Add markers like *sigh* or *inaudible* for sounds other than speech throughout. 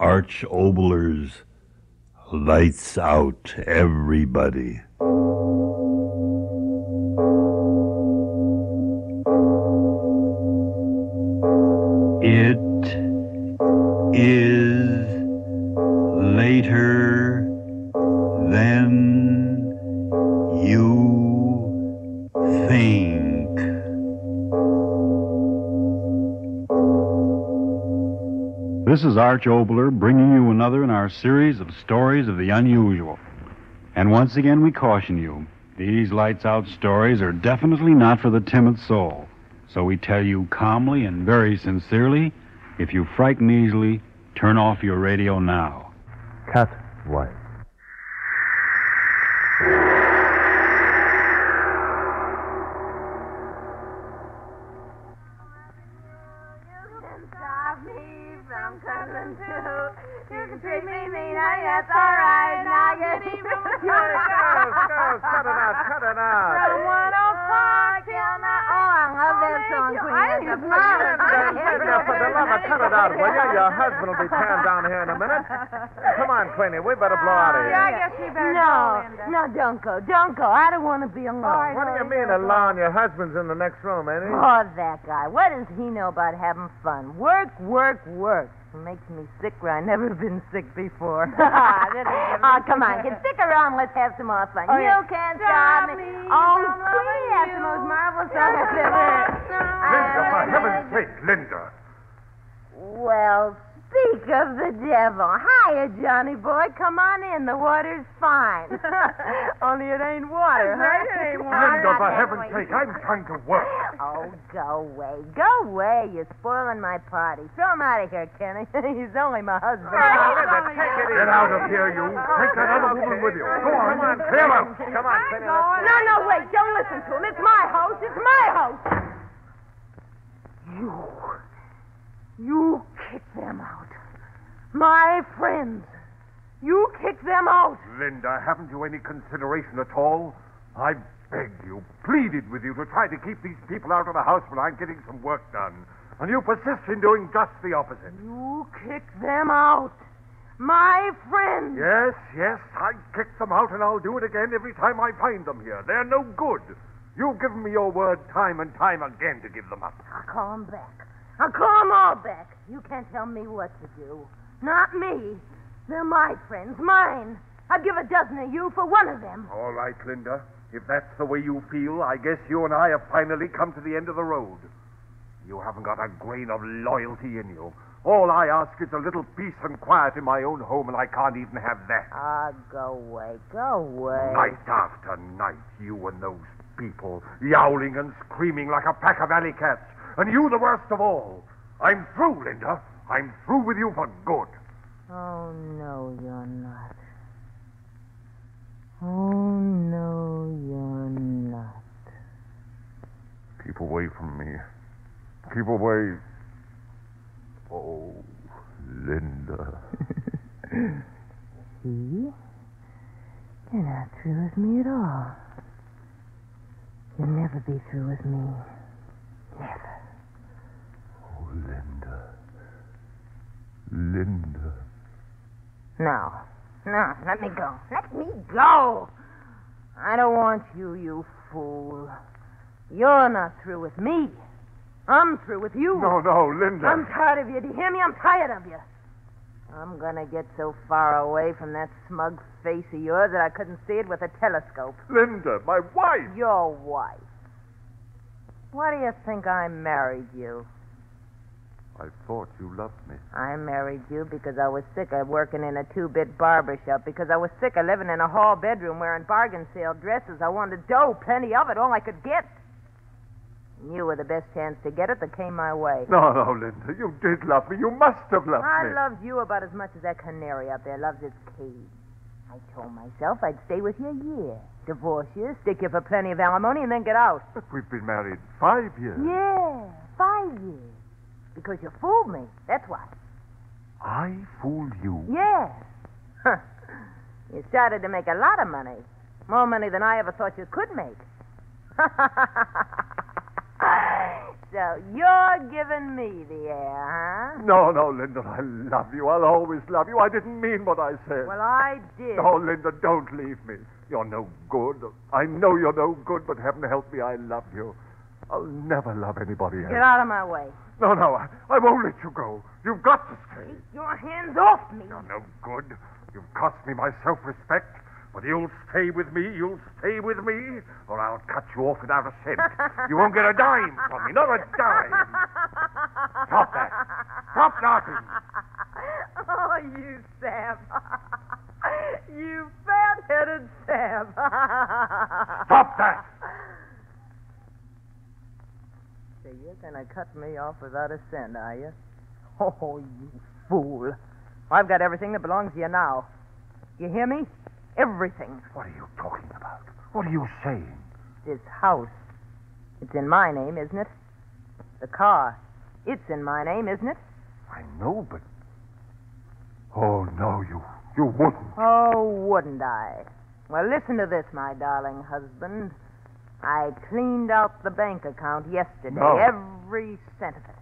Arch Oboler's Lights Out, Everybody. Arch Oboler bringing you another in our series of stories of the unusual. And once again, we caution you these lights out stories are definitely not for the timid soul. So we tell you calmly and very sincerely if you frighten easily, turn off your radio now. Cat wife. From cuddling too. You can treat me mean, that's alright. Now get even with you. Girls, girls, cut it out, cut it out. From 105 love that song, Queen. That's a fine. Linda, for the love of cut it out, will you? Your husband will be tearing down here in a minute. Come on, Queenie, we better blow out of here. Yeah, I guess we better no, no, don't go, don't go. I don't want to be alone. What do you mean alone? Your husband's in the next room, ain't he? Oh, that guy. What does he know about having fun? Work, work, work. It makes me sick where I've never *laughs* been sick before. *laughs* oh, *laughs* come on. Get stick around. Let's have some more fun. Oh, you can't stop me. Oh, sweet. That's the most marvelous song I've ever heard. Linda, for heaven's sake, Linda. Well, speak of the devil. Hiya, Johnny boy. Come on in. The water's fine. *laughs* Only it ain't water, huh? It ain't water. Linda, for heaven's sake, I'm trying to work. Oh, go away. Go away. You're spoiling my party. Throw him out of here, Kenny. *laughs* He's only my husband. Linda, take it easy. Get out of here, you. Take that other woman with you. Go on. Come on, Clear out. Come on, Queenie. No, no, wait. Don't listen to him. It's my house. It's my house. You. You kick them out. My friends. You kick them out. Linda, haven't you any consideration at all? I begged you, pleaded with you to try to keep these people out of the house while I'm getting some work done. And you persist in doing just the opposite. You kick them out. My friends. Yes, yes, I kicked them out, and I'll do it again every time I find them here. They're no good. You've given me your word time and time again to give them up. I'll call them back. I'll call them all back. You can't tell me what to do. Not me. They're my friends, mine. I'd give a dozen of you for one of them. All right, Linda. If that's the way you feel, I guess you and I have finally come to the end of the road. You haven't got a grain of loyalty in you. All I ask is a little peace and quiet in my own home, and I can't even have that. Ah, go away. Go away. Night after night, you and those people, yowling and screaming like a pack of alley cats. And you the worst of all. I'm through, Linda. I'm through with you for good. Oh, no, you're not. Oh, no, you're not. Keep away from me. Keep away. Oh, Linda. *laughs* See? You're not through with me at all. You'll never be through with me. Never. Oh, Linda. Linda. No. No, let me go. Let me go. I don't want you, you fool. You're not through with me. I'm through with you. No, no, Linda. I'm tired of you. Do you hear me? I'm tired of you. I'm gonna get so far away from that smug face of yours that I couldn't see it with a telescope. Linda, my wife. Your wife. Why do you think I married you? I thought you loved me. I married you because I was sick of working in a two-bit barber shop, because I was sick of living in a hall bedroom wearing bargain sale dresses. I wanted dough, plenty of it, all I could get. You were the best chance to get it that came my way. No, no, Linda. You did love me. You must have loved I me. I loved you about as much as that canary up there loves its cage. I told myself I'd stay with you a year, divorce you, stick you for plenty of alimony, and then get out. But we've been married five years. Yeah, five years. Because you fooled me. That's why. I fooled you. Yeah. Huh. You started to make a lot of money. More money than I ever thought you could make. *laughs* So you're giving me the air, huh? No, no, Linda, I love you. I'll always love you. I didn't mean what I said. Well, I did. No, Linda, don't leave me. You're no good. I know you're no good, but heaven help me, I love you. I'll never love anybody else. Get out of my way. No, no, I, I won't let you go. You've got to stay. Take your hands off me. You're no good. You've cost me my self-respect. But you'll stay with me. You'll stay with me, or I'll cut you off without a cent. *laughs* You won't get a dime from me, not a dime. Stop that. Stop laughing. Oh, you Sam. *laughs* you fat-headed Sam. *laughs* Stop that. So you're going to cut me off without a cent, are you? Oh, you fool. I've got everything that belongs to you now. You hear me? Everything. What are you talking about? What are you saying? This house. It's in my name, isn't it? The car. It's in my name, isn't it? I know, but. Oh, no, you. You wouldn't. Oh, wouldn't I? Well, listen to this, my darling husband. I cleaned out the bank account yesterday, No. every cent of it.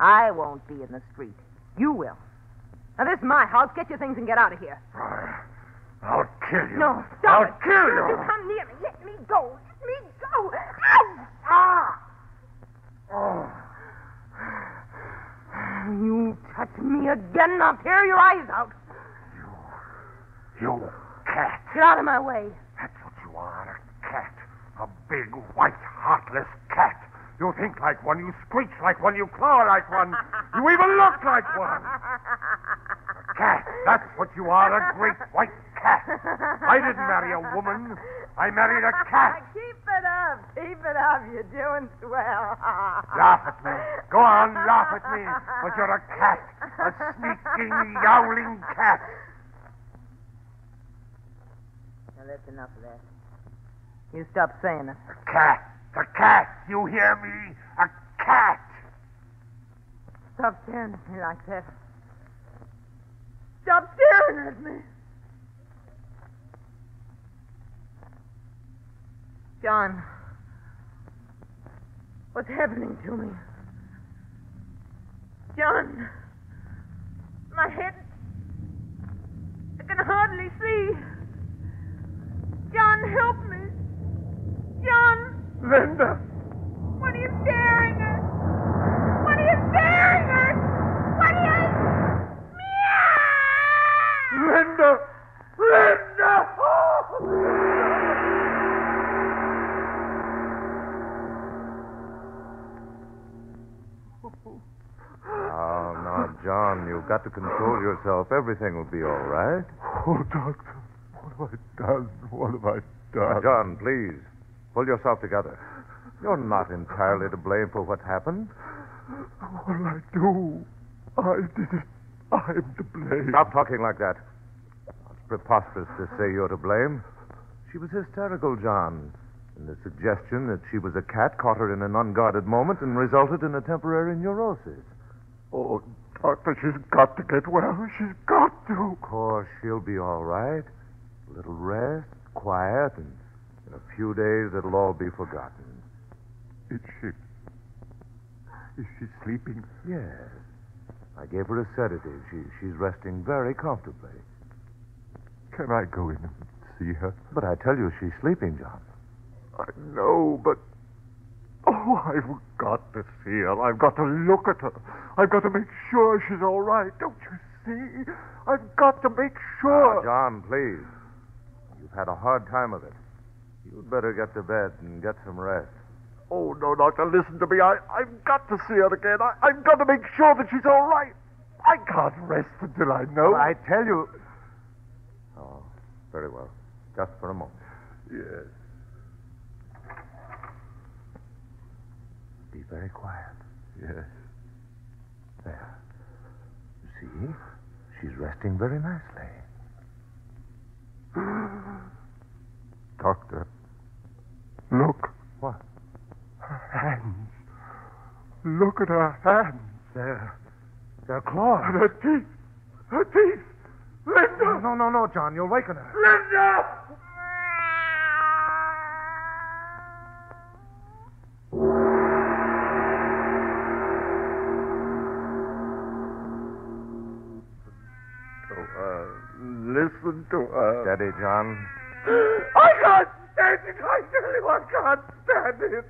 I won't be in the street. You will. Now, this is my house. Get your things and get out of here. I'll kill you. No, stop I'll it. kill Don't you. you come near me. Let me go. Let me go. Ow! Ah! Oh. You touch me again, I'll tear your eyes out. You You cat. Get out of my way. That's what you are, a cat. A big, white, heartless cat. You think like one, you screech like one, you claw like one, you even look like one. A cat. That's what you are, a great white cat. I didn't marry a woman. I married a cat. *laughs* Keep it up. Keep it up. You're doing swell. *laughs* Laugh at me. Go on, laugh at me. But you're a cat. A sneaking, yowling cat. Now, that's enough of that. You stop saying it. A cat. A cat. You hear me? A cat. Stop staring at me like that. Stop staring at me. John, what's happening to me? John, my head. I can hardly see. John, help. Linda. what are you staring at? What are you staring at? What are you... Meow! Linda. Linda. Oh. Now, now, John, you've got to control yourself. Everything will be all right. Oh, doctor. What have I done? What have I Now, done? John, please, pull yourself together. You're not entirely to blame for what happened. What'll I do? I did it. I'm to blame. Stop talking like that. It's preposterous to say you're to blame. She was hysterical, John. And the suggestion that she was a cat caught her in an unguarded moment and resulted in a temporary neurosis. Oh, doctor, she's got to get well. She's got to. Of course, she'll be all right. A little rest, quiet, and in a few days it'll all be forgotten. Is she? Is she sleeping? Yes. I gave her a sedative. She, she's resting very comfortably. Can I go in and see her? But I tell you, she's sleeping, John. I know, but. Oh, I've got to see her. I've got to look at her. I've got to make sure she's all right. Don't you see? I've got to make sure. Now, John, please. You've had a hard time of it. You'd better get to bed and get some rest. Oh, no, doctor, listen to me. I, I've got to see her again. I, I've got to make sure that she's all right. I can't rest until I know. I tell you. Oh, very well. Just for a moment. Yes. Be very quiet. Yes. There. You see? She's resting very nicely. Look at her hands. They're, they're claws. And her teeth. Her teeth. Linda! No, no, no, John. You'll waken her. Linda! Uh, listen to her. Steady, John. *gasps* I can't stand it. I tell you, I can't stand it.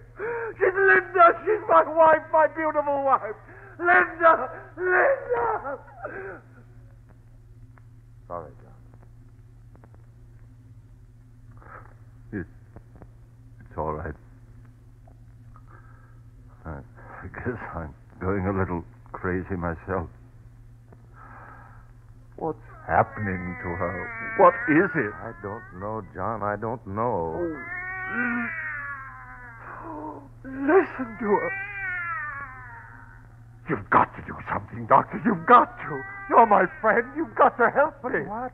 She's Linda. She's my wife, my beautiful wife. Linda! Linda! Sorry, John. It's all right. I, I guess I'm going a little crazy myself. What's happening to her? What is it? I don't know, John. I don't know. Oh. Listen to her. You've got to do something, Doctor. You've got to. You're my friend. You've got to help me. What?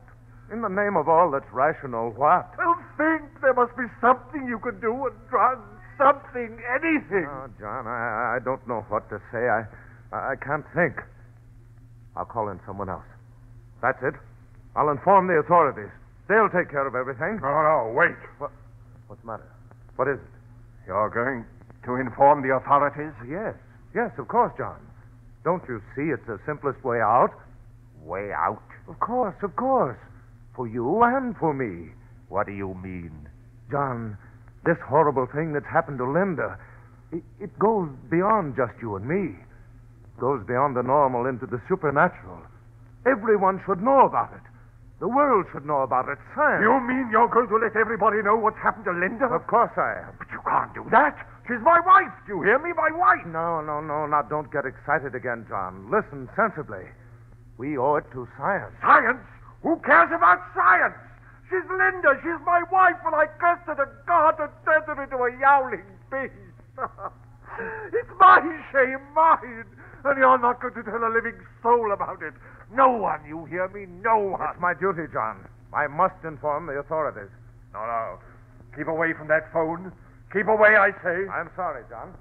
In the name of all that's rational, what? Well, think. There must be something you can do. A drug, something, anything. Oh, John, I, I don't know what to say. I, I can't think. I'll call in someone else. That's it. I'll inform the authorities. They'll take care of everything. No, no, wait. What, What's the matter? What is it? You're going to inform the authorities? Yes. Yes, of course, John. Don't you see it's the simplest way out? Way out? Of course, of course. For you and for me. What do you mean? John, this horrible thing that's happened to Linda, it, it goes beyond just you and me. It goes beyond the normal into the supernatural. Everyone should know about it. The world should know about it. Science. You mean you're going to let everybody know what's happened to Linda? Of course I am. But you can't do that. She's my wife. Do you hear me? My wife. No, no, no. Now, don't get excited again, John. Listen sensibly. We owe it to science. Science? Who cares about science? She's Linda. She's my wife, and I cursed her to God and turned her into a yowling beast. *laughs* it's my shame, mine. And you're not going to tell a living soul about it. No one, you hear me? No one. It's my duty, John. I must inform the authorities. No, no. Keep away from that phone. Keep away, I say. I'm sorry, John.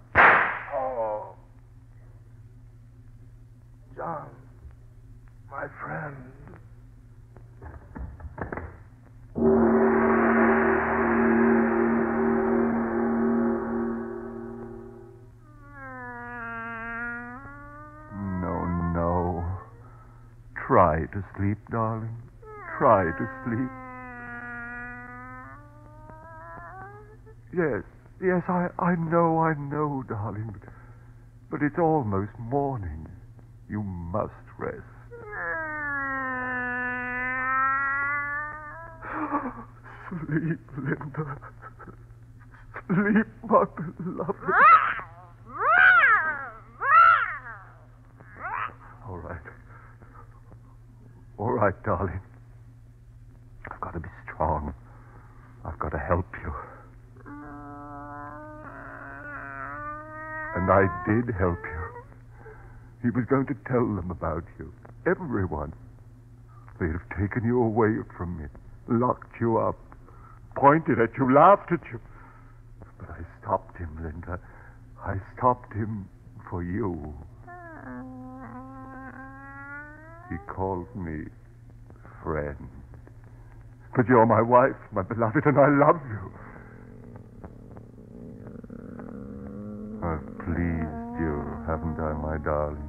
Oh. John, my friend. No, no. Try to sleep, darling. Try to sleep. Yes, yes, I, I know, I know, darling. But, but it's almost morning. You must rest. Sleep, Linda. Sleep, my beloved. All right. All right, darling. I've got to be strong. I've got to help you. I did help you. He was going to tell them about you. Everyone. They'd have taken you away from me, locked you up, pointed at you, laughed at you. But I stopped him, Linda. I stopped him for you. He called me friend. But you're my wife, my beloved, and I love you. I've pleased you, haven't I, my darling?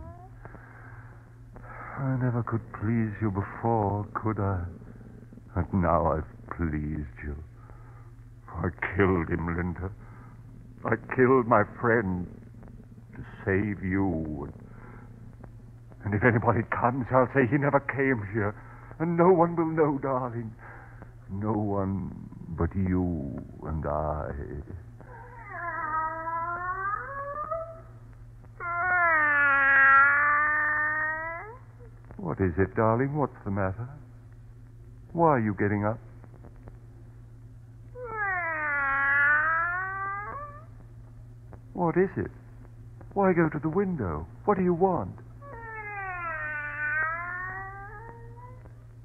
I never could please you before, could I? And now I've pleased you. I killed him, Linda. I killed my friend to save you. And if anybody comes, I'll say he never came here. And no one will know, darling. No one but you and I. What is it, darling? What's the matter? Why are you getting up? What is it? Why go to the window? What do you want?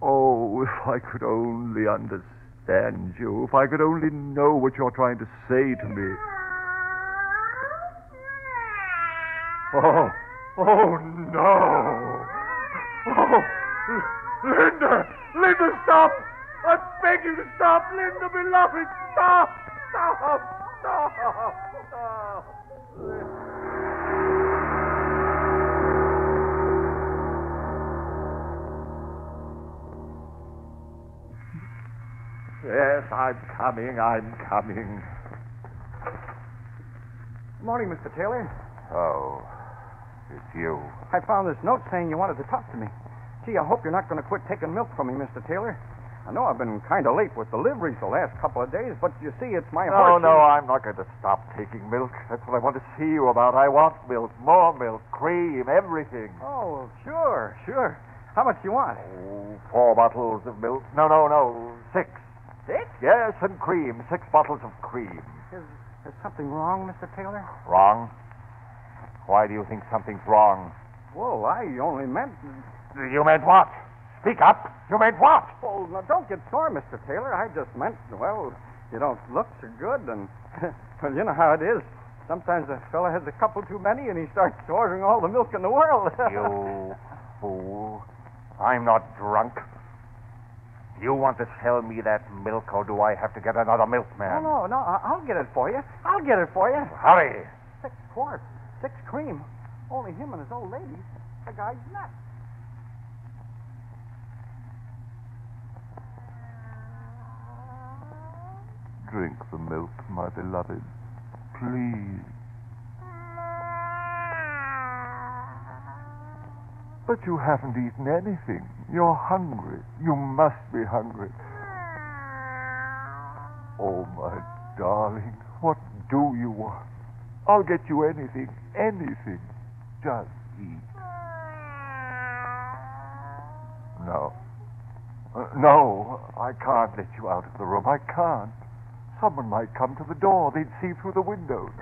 Oh, if I could only understand you, if I could only know what you're trying to say to me. Oh, oh no! Linda! Linda, stop! I beg you to stop! Linda, beloved, stop! Stop! Stop! Stop! yes, I'm coming, I'm coming. Good Morning, Mr. Taylor. Oh, it's you. I found this note saying you wanted to talk to me. Gee, I hope you're not going to quit taking milk from me, Mr. Taylor. I know I've been kind of late with deliveries the last couple of days, but you see, it's my No, horse. no, I'm not going to stop taking milk. That's what I want to see you about. I want milk, more milk, cream, everything. Oh, sure, sure. How much do you want? Oh, four bottles of milk. No, no, no, six. Six? Yes, and cream. Six bottles of cream. Is, is something wrong, Mr. Taylor? Wrong? Why do you think something's wrong? Well, I only meant. You meant what? Speak up. You meant what? Oh, now don't get sore, Mr. Taylor. I just meant, well, you don't look so good, and *laughs* well, you know how it is. Sometimes a fella has a couple too many, and he starts ordering all the milk in the world. *laughs* You fool. I'm not drunk. You want to sell me that milk, or do I have to get another milkman? no, no. I- I'll get it for you. I'll get it for you. Hurry. Six quarts, six cream. Only him and his old lady. The guy's nuts. Drink the milk, my beloved. Please. But you haven't eaten anything. You're hungry. You must be hungry. Oh, my darling, what do you want? I'll get you anything, anything. Just eat. No. Uh, no, I can't let you out of the room. I can't. Someone might come to the door. They'd see through the windows.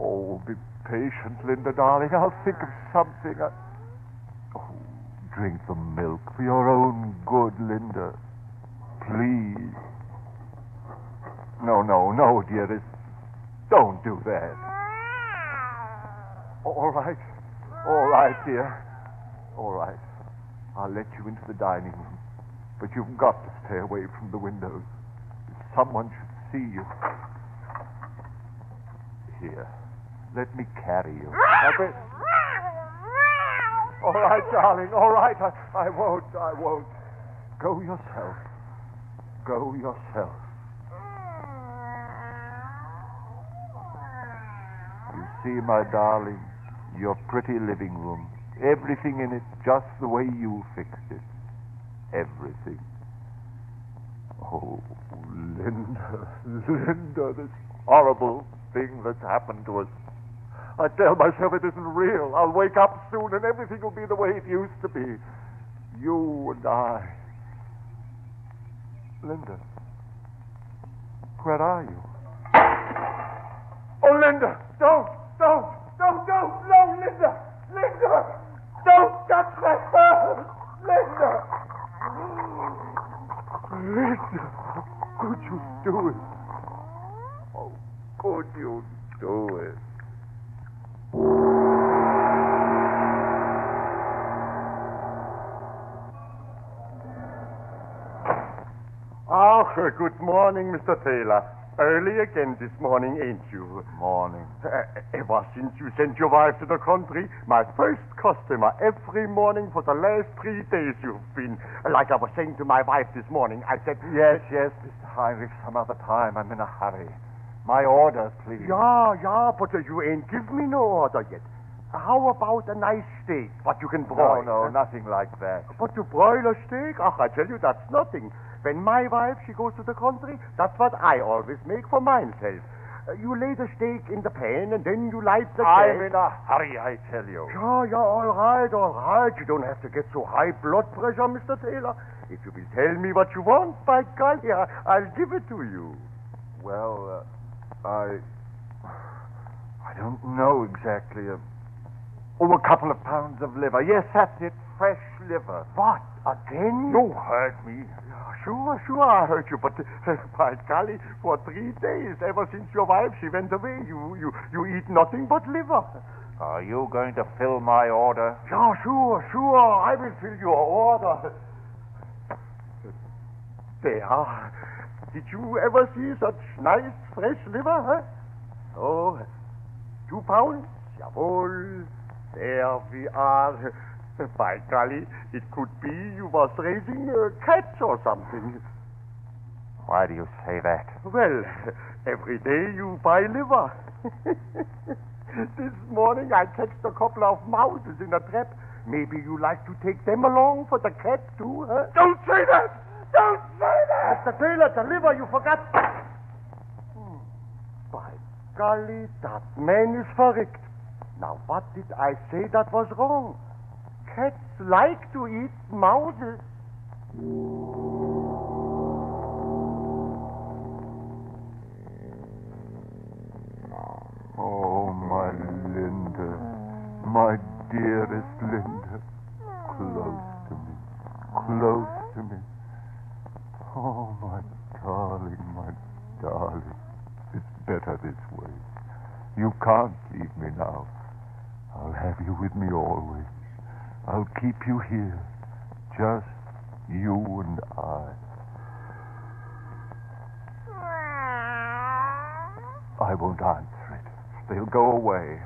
Oh, be patient, Linda, darling. I'll think of something. I... Oh, drink the milk for your own good, Linda. Please. No, no, no, dearest. Don't do that. All right. All right, dear. All right. I'll let you into the dining room. But you've got to stay away from the windows. Someone should see you. Here. Let me carry you. All right, darling. All right. I, I won't. I won't. Go yourself. Go yourself. You see, my darling, your pretty living room. Everything in it just the way you fixed it. Everything. Oh, Linda, this horrible thing that's happened to us. I tell myself it isn't real. I'll wake up soon and everything will be the way it used to be. You and I. Linda, where are you? Oh, Linda, don't, don't, don't, don't, no, Linda, Linda, don't touch that bird, Linda. Linda, how could you do it? Oh, How could you do it? Oh, good morning, Mr. Taylor. Early again this morning, ain't you? Morning. Uh, ever since you sent your wife to the country, my first customer every morning for the last three days you've been. Like I was saying to my wife this morning, I said, Yes, yes, Mr. Heinrich, some other time. I'm in a hurry. My orders, please. Yeah, yeah, but uh, you ain't give me no order yet. How about a nice steak, what you can No, broil? no, nothing like that. But to broil a steak? Ach, I tell you, that's nothing. When my wife, she goes to the country, that's what I always make for myself. Uh, you lay the steak in the pan, and then you light the I'm gas. in a hurry, I tell you. Yeah, yeah, all right, all right. You don't have to get so high blood pressure, Mr. Taylor. If you will tell me what you want, by golly, I- I'll give it to you. Well, uh, I. I don't know exactly. Uh, oh, a couple of pounds of liver. Yes, that's it. Fresh liver. What? Again? You heard me. Sure, sure, I heard you, but uh, *laughs* by golly, for three days, ever since your wife she went away, you you you eat nothing but liver. Are you going to fill my order? Yeah, sure, sure, I will fill your order. There. Did you ever see such nice fresh liver, huh? Oh, two pounds? Jawohl. There we are. By golly, it could be you was raising a cat or something. Why do you say that? Well, every day you buy liver. this morning I catched a couple of mouses in a trap. Maybe you like to take them along for the cat too, huh? Don't say that! Don't say that! Mr. Taylor, the liver you forgot. Hmm. By golly, that man is verrückt. Now, what did I say that was wrong? Cats like to eat mouses. Oh, my Linda. My dearest Linda. Close to me. Close to me. Oh, my darling, my darling. It's better this way. You can't leave me now. I'll have you with me always. Keep you here. Just you and I. I won't answer it. They'll go away.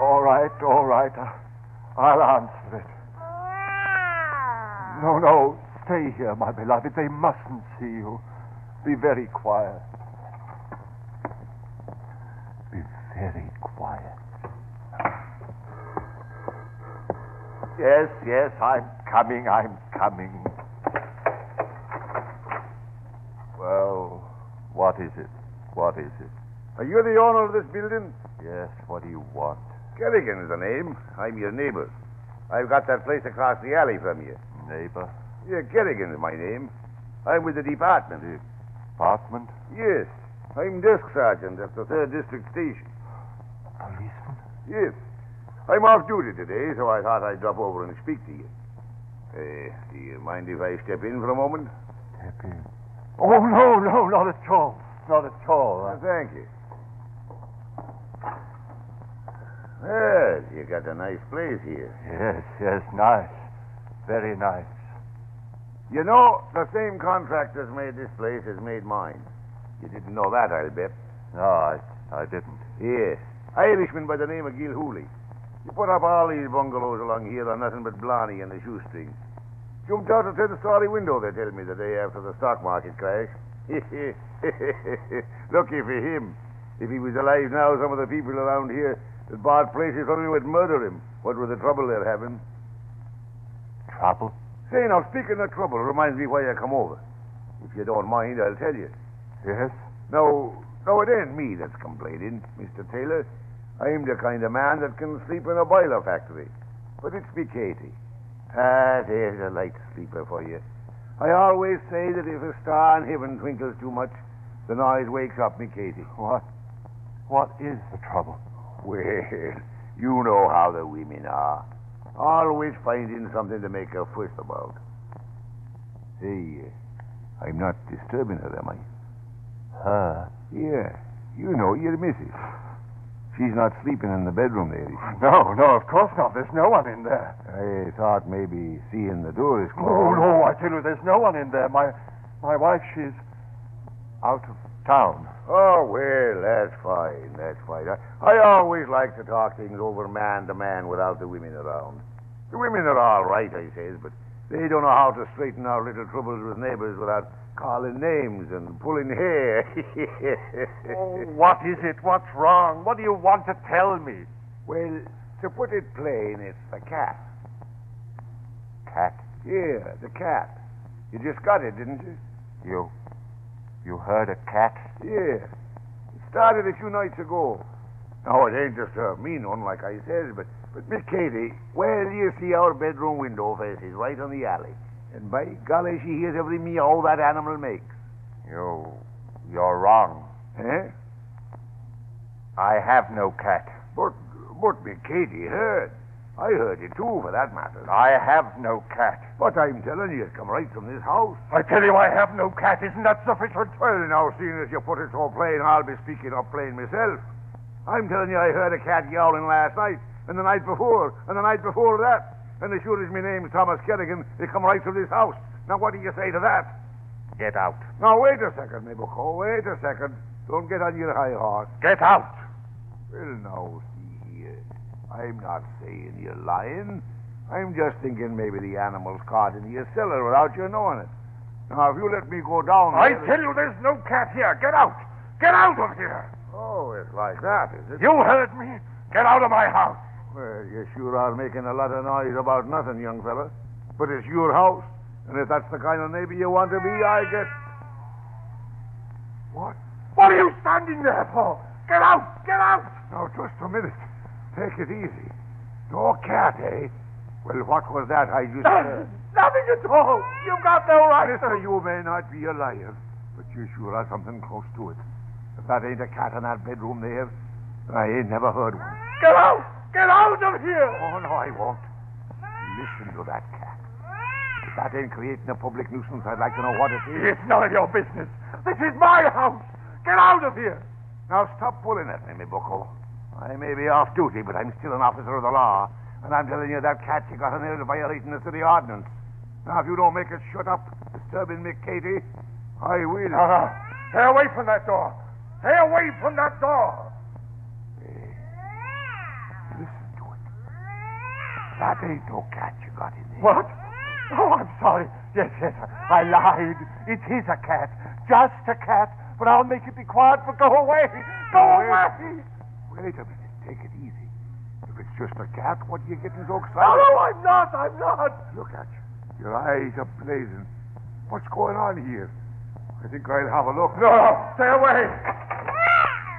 All right, all right. I'll answer it. No, no. Stay here, my beloved. They mustn't see you. Be very quiet. Be very quiet. Yes, yes, I'm coming, I'm coming. Well, what is it? What is it? Are you the owner of this building? Yes, what do you want? Kerrigan's the name. I'm your neighbor. I've got that place across the alley from you. Neighbor? Yeah, Kerrigan's my name. I'm with the department. Apartment? Yes. I'm desk sergeant at the third district station. Policeman? Yes. I'm off duty today, so I thought I'd drop over and speak to you. Uh, do you mind if I step in for a moment? Step in. Oh, no, no, not at all. Not at all. Uh, thank you. Well, you got a nice place here. Yes, yes, nice. Very nice. You know, the same contractors made this place as made mine. You didn't know that, I'll bet. No, I, I didn't. Yes. Irishman by the name of Gil Hooley. He put up all these bungalows along here on nothing but blarney and the shoestring. Jumped out a ten-story window, they tell me, the day after the stock market crash. *laughs* Lucky for him. If he was alive now, some of the people around here that bought places from him would murder him. What with the trouble they're having. Eh? Trouble? Say, now, speaking of trouble, reminds me why I come over. If you don't mind, I'll tell you. Yes? No, no, it ain't me that's complaining, Mr. Taylor. I'm the kind of man that can sleep in a boiler factory. But it's me Katie. Ah, there's a light sleeper for you. I always say that if a star in heaven twinkles too much, the noise wakes up me Katie. What? What is the trouble? Well, you know how the women are. Always finding something to make a fuss about. Hey, uh, I'm not disturbing her, am I? Her? Yeah, you know, your missus. She's not sleeping in the bedroom she? *laughs* No, no, of course not. There's no one in there. I thought maybe seeing the door is closed. no, I tell you, there's no one in there. My, my wife, she's out of town. Oh, well, that's fine. That's fine. I, I always like to talk things over man to man without the women around. The women are all right, I says, but they don't know how to straighten out little troubles with neighbors without calling names and pulling hair. *laughs* Oh, what is it? What's wrong? What do you want to tell me? Well, to put it plain, it's the cat. Cat? Yeah, the cat. You just got it, didn't you? You, you heard a cat? Yeah. It started a few nights ago. No, it ain't just a mean one, like I says, but, but Miss Katie, well, you see our bedroom window faces right on the alley. And by golly, she hears every meow that animal makes. You, you're wrong. Eh? I have no cat. But, but Miss Katie heard. I heard it too, for that matter. I have no cat. But I'm telling you, it come right from this house. I tell you, I have no cat. Isn't that sufficient? Well, now, seeing as you put it so plain, I'll be speaking up plain myself. I'm telling you, I heard a cat yowling last night, and the night before, and the night before that. And as sure as my name's Thomas Kerrigan, they come right from this house. Now, what do you say to that? Get out. Now, wait a second, my. Wait a second. Don't get on your high horse. Get out. Well, now, see here. I'm not saying you're lying. I'm just thinking maybe the animal's caught in your cellar without you knowing it. Now, if you let me go down I there- tell you, there's no cat here. Get out! Get out of here! Oh, it's like that, is it? You heard me. Get out of my house. Well, you sure are making a lot of noise about nothing, young fella. But it's your house, and if that's the kind of neighbor you want to be, I guess. What? What are you standing there for? Get out! Get out! Now, just a minute. Take it easy. No cat, eh? Well, what was that I just *coughs* heard? Nothing at all. You've got no right Mister, you may not be a liar, but you sure are something close to it. If that ain't a cat in that bedroom there, I ain't never heard one. Get out! Get out of here! Oh, no, I won't. Listen to that cat. If that ain't creating a public nuisance, I'd like to know what it is. It's none of your business. This is my house. Get out of here. Now, stop pulling at me, bucko. I may be off duty, but I'm still an officer of the law. And I'm telling you, that cat you got in there is violating the city ordinance. Now, if you don't make it shut up, disturbing me, Katie, I will. No. Stay away from that door. Stay away from that door. Listen to it. That ain't no cat you got in there. What? Oh, I'm sorry. Yes, yes, I lied. It is a cat. Just a cat. But I'll make it be quiet, but go away. Go away. Wait a minute. Take it easy. If it's just a cat, what are you getting so excited? no, no, I'm not. I'm not. Look at you. Your eyes are blazing. What's going on here? I think I'll have a look. No, no. Stay away.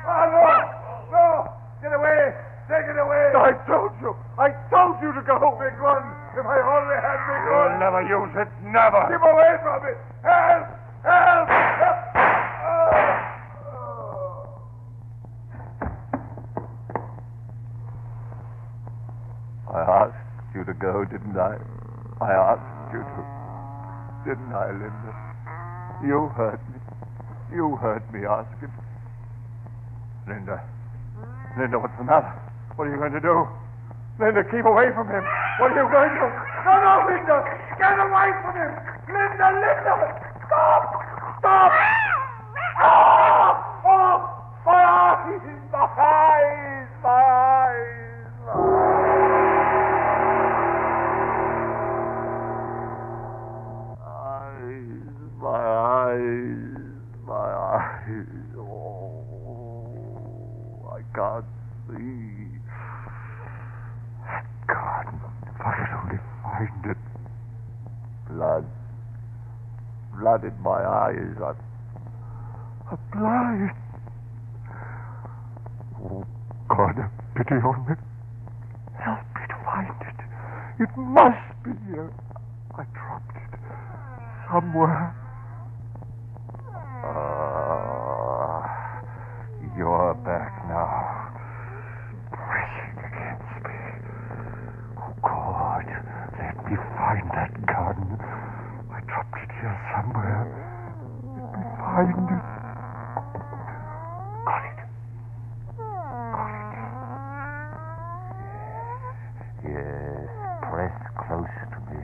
Oh, no. No. Get away. Take it away. I told you. I told you to go. Big one. If I only had big one. You'll never use it. Never. Keep away from it. Help. Help. Help. I asked you to go, didn't I? I asked you to. Didn't I, Linda? You heard me. You heard me asking. Linda. Linda, what's the matter? What are you going to do? Linda, keep away from him. What are you going to do? No, no, Linda! Get away from him! Linda, Linda! Stop! Stop! Ah! Ah! Somewhere. Ah, you're back now, pressing against me. Oh, God, let me find that gun. I dropped it here somewhere. Let me find it. Got it. Got it. Yes, press close to me.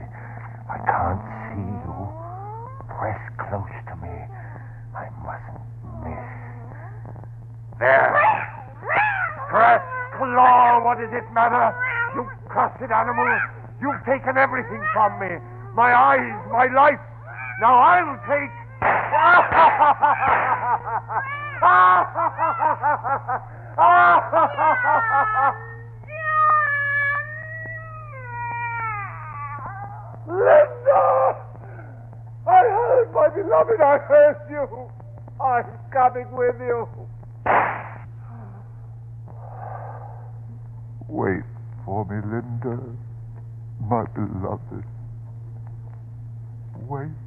I can't see you. Press close to me. I mustn't miss. There. Press, claw, what does it matter? You cursed animal. You've taken everything from me. My eyes, my life. Now I'll take. Linda! I heard, my beloved, I heard you. I'm coming with you. Wait for me, Linda, my beloved. Wait.